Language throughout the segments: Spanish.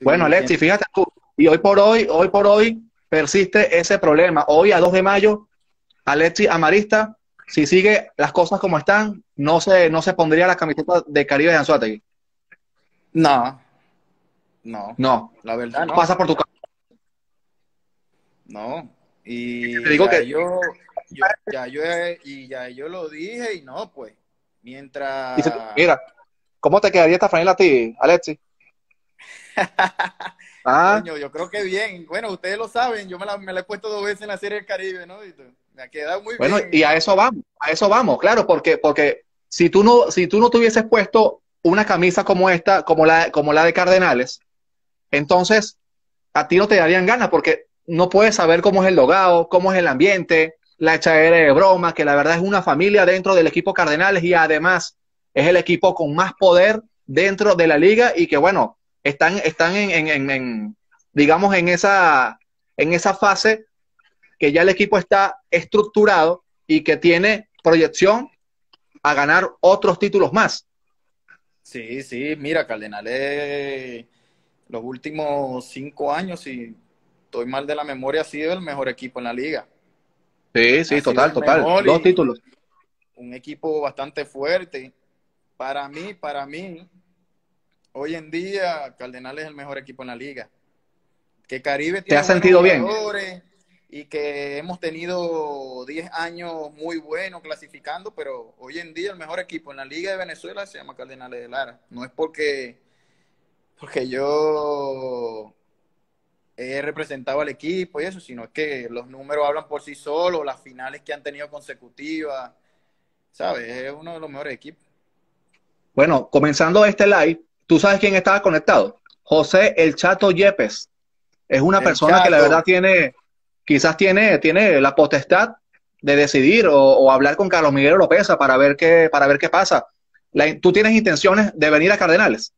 Bueno, Alexi, fíjate tú, y hoy por hoy, hoy por hoy persiste ese problema. Hoy a 2 de mayo, Alexi Amarista, si sigue las cosas como están, no se, no se pondría la camiseta de Caribe de Anzuategui. No, no. No. La verdad no. Pasa por tu casa. No. Y te digo ya que- yo, yo- ya yo y ya yo lo dije y no, pues. Mientras mira, ¿cómo te quedaría esta franela a ti, Alexi? Ah, Coño, yo creo que bien. Bueno, ustedes lo saben, yo me la, me la he puesto dos veces en la serie del Caribe, ¿no? Y me ha quedado muy bueno, bien. y a eso vamos, a eso vamos, claro, porque, porque si tú no, si tú no tuvieses puesto una camisa como esta, como la, como la de Cardenales, entonces a ti no te darían ganas, porque no puedes saber cómo es el logado, cómo es el ambiente, la echadera de broma, que la verdad es una familia dentro del equipo Cardenales y además es el equipo con más poder dentro de la liga y que bueno, están, están en, en- en- en, digamos, en esa, en esa fase que ya el equipo está estructurado y que tiene proyección a ganar otros títulos más. Sí, sí, mira, Cardenales, los últimos cinco años, si estoy mal de la memoria, ha sido el mejor equipo en la liga. Sí, sí, Ha total, total. Dos títulos. Un equipo bastante fuerte. Para mí, para mí, hoy en día, Cardenales es el mejor equipo en la liga. Que Caribe tiene has sentido bien? Y que hemos tenido 10 años muy buenos clasificando, pero hoy en día el mejor equipo en la Liga de Venezuela se llama Cardenales de Lara. No es porque, porque yo he representado al equipo y eso, sino es que los números hablan por sí solos, las finales que han tenido consecutivas, ¿sabes? Es uno de los mejores equipos. Bueno, comenzando este live, ¿tú sabes quién estaba conectado? José El Chato Yepes. Es una El persona que la verdad tiene, quizás tiene, tiene la potestad de decidir o, o hablar con Carlos Miguel Oropesa para ver qué, para ver qué pasa. La- ¿Tú tienes intenciones de venir a Cardenales?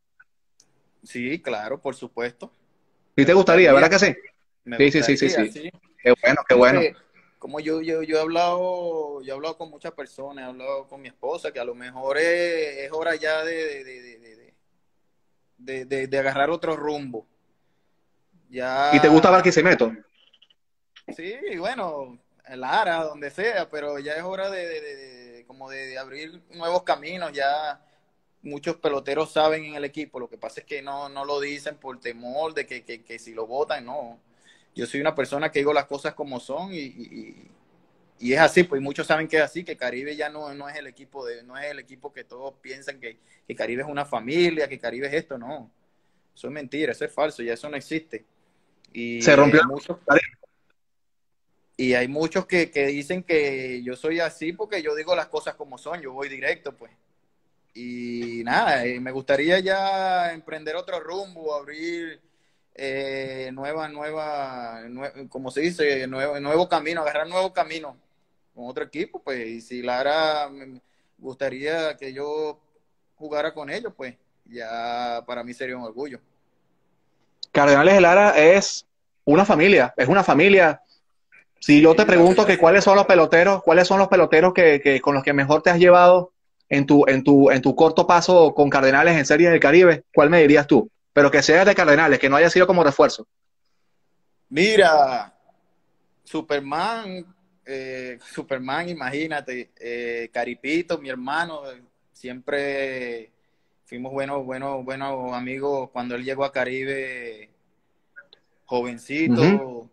Sí, claro, por supuesto. ¿Sí te gustaría, verdad que sí? Me Sí, sí, sí, sí, sí. Qué bueno, qué bueno. como yo, yo, yo he hablado, yo he hablado con muchas personas, he hablado con mi esposa, que a lo mejor es, es hora ya de, de, de, de, de- de- de- agarrar otro rumbo. Ya, ¿Y te gusta Barquisimeto? Sí, bueno, en Lara, donde sea, pero ya es hora de, de- de- de- como de, de abrir nuevos caminos, ya muchos peloteros saben en el equipo, lo que pasa es que no, no lo dicen por temor de que, que- que si lo votan, no. Yo soy una persona que digo las cosas como son y, y- y es así, pues muchos saben que es así, que Caribe ya no, no es el equipo de, no es el equipo que todos piensan que, que Caribe es una familia, que Caribe es esto, no. Eso es mentira, eso es falso, ya eso no existe. Y Se rompió hay muchos, y hay muchos que, que dicen que yo soy así porque yo digo las cosas como son, yo voy directo, pues. Y nada, eh, me gustaría ya emprender otro rumbo, abrir eh, nueva, nueva, nue- como se dice, nuevo, nuevo camino, agarrar nuevo camino con otro equipo, pues. Y si Lara me gustaría que yo jugara con ellos, pues ya para mí sería un orgullo. Cardenales de Lara es una familia, es una familia. Si yo te pregunto que cuáles son los peloteros, cuáles son los peloteros que, que con los que mejor te has llevado en tu, en tu, en tu corto paso con Cardenales en Series del Caribe, ¿cuál me dirías tú? Pero que sea de Cardenales, que no haya sido como refuerzo. Mira, Superman, eh, Superman, imagínate, eh, Caripito, mi hermano, siempre fuimos buenos, buenos, buenos amigos cuando él llegó a Caribe, jovencito.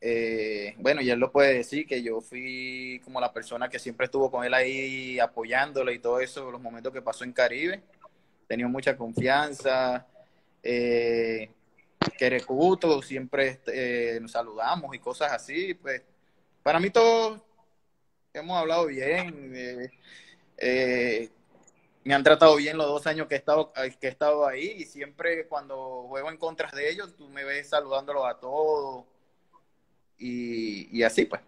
Eh, bueno, y él lo puede decir que yo fui como la persona que siempre estuvo con él ahí apoyándole y todo eso, los momentos que pasó en Caribe. Tenía mucha confianza. Eh, Querecuto, siempre eh, nos saludamos y cosas así. Pues para mí todos hemos hablado bien. eh, eh, me han tratado bien los dos años que he estado, que he estado ahí y siempre cuando juego en contra de ellos, tú me ves saludándolos a todos y así pues.